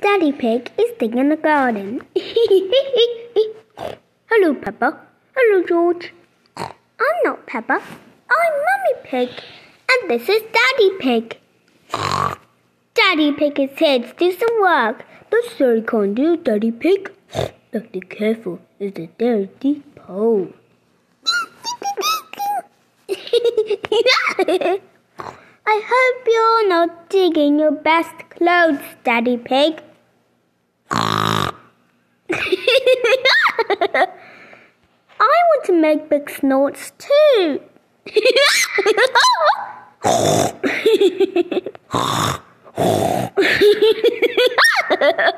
Daddy Pig is digging the garden. Hello, Peppa. Hello, George. I'm not Peppa. I'm Mummy Pig. And this is Daddy Pig. Daddy Pig is here to do some work. That's very kind of Daddy Pig. But be careful, it's a very deep hole. I hope you're not digging your best clothes, Daddy Pig. I want to make big snorts too.